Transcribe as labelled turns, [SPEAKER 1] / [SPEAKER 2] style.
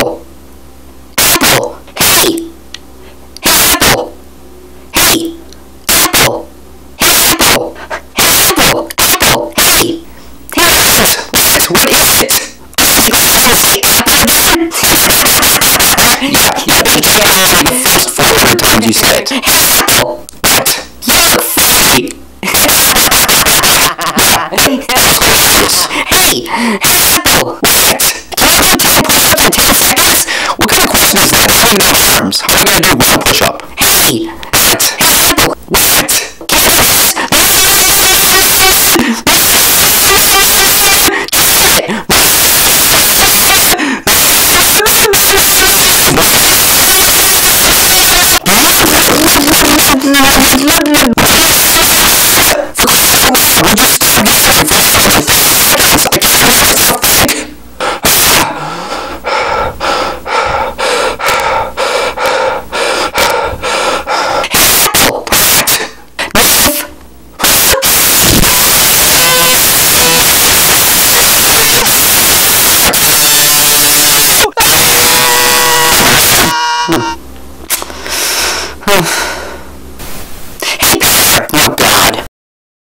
[SPEAKER 1] Apple. Apple. Hey. Hey, Apple. Hey. Apple. Hey, Apple. Hey, Apple. Apple. Hey. Hey, what? What? What is it? yeah, yeah, you can't the first 400 times you said it. Hey, Apple. What? You're funny. Hey, Apple. What? Can't you do a push-up in 10 seconds? Is that? I don't even arms. How am I gonna do one push-up? Hey, Hmm. Hey, Peter! Oh, God.